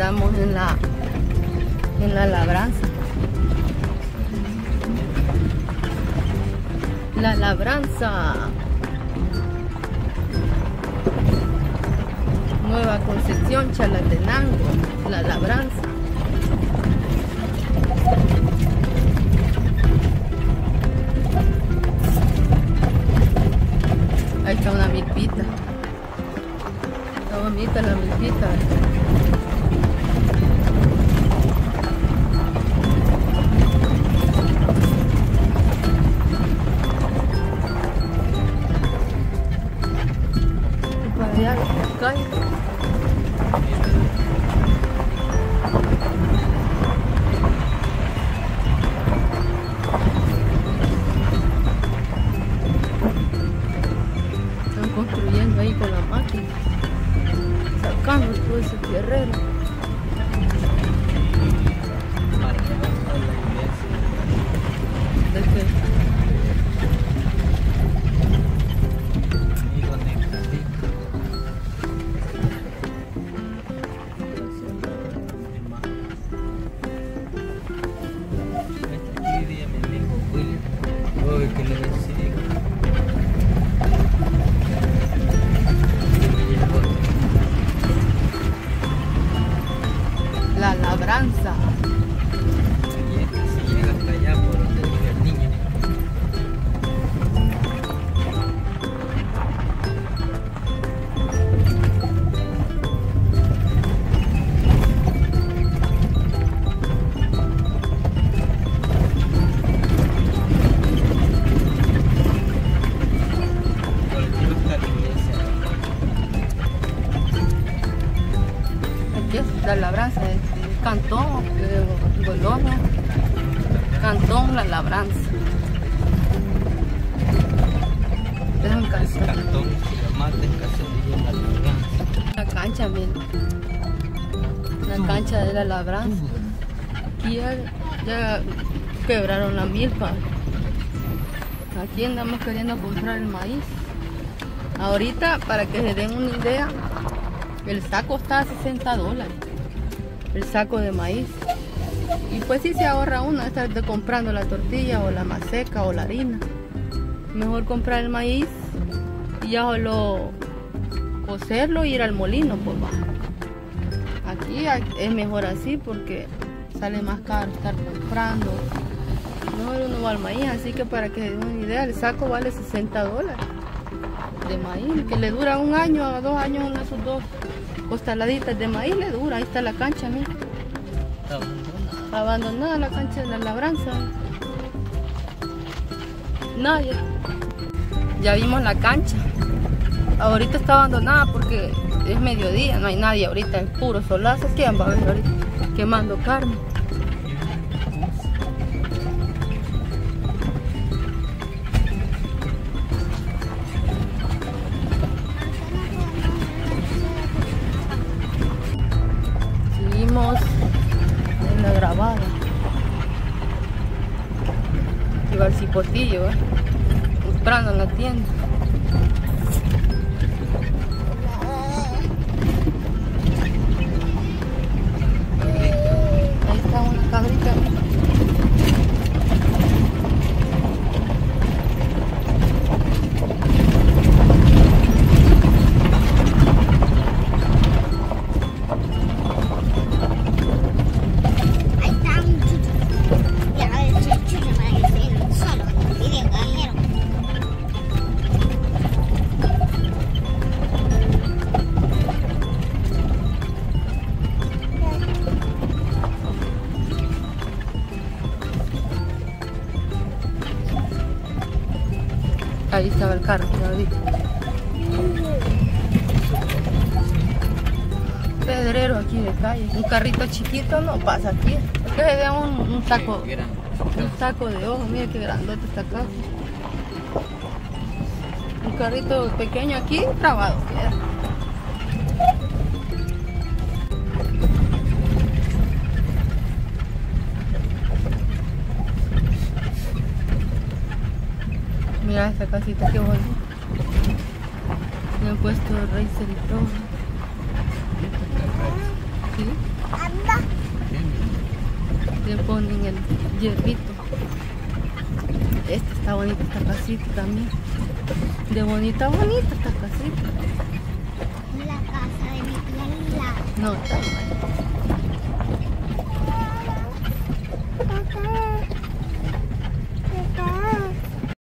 andamos en la en la labranza. La labranza. Nueva Concepción, Chalatenango, la labranza. Ahí está una milpita. Está bonita la milpita. Con la máquina. Sacando labranza, es es Cantón, eh, Bolonia. Cantón La Labranza. Es un cantón. cantón, La Labranza. La cancha, miren. La cancha de la labranza. Aquí ya, ya quebraron la milpa. Aquí andamos queriendo comprar el maíz. Ahorita, para que se den una idea, el saco está a 60 dólares. El saco de maíz. Y pues sí se ahorra uno estar de comprando la tortilla o la maseca o la harina. Mejor comprar el maíz y ya solo cocerlo y ir al molino, pues va. Aquí es mejor así porque sale más caro estar comprando. Mejor uno va al maíz, así que para que den una idea, el saco vale 60 dólares de maíz, que le dura un año a dos años en esos dos costaladitas de maíz, le dura. Ahí está la cancha, mira. Abandonada. Abandonada la cancha de la labranza. Nadie. Ya vimos la cancha. Ahorita está abandonada porque es mediodía, no hay nadie ahorita, es puro solazo. ¿Quién va a ver ahorita? Quemando carne. Grabada. Iba al cipotillo, ¿eh? comprando en la tienda. Ahí estaba el carro, ya vi. Pedrero aquí de calle. Un carrito chiquito no pasa aquí. Que se ve un, un grande. un saco de hoja. Mira qué grandote está acá. Un carrito pequeño aquí, trabado queda. Esta casita que bonita. Le han puesto raíces y todo. ¿Sí? Le ponen el hierbito. Esta está bonita, esta casita también. De bonita, bonita esta casita. La casa de mi tía Lila. No, está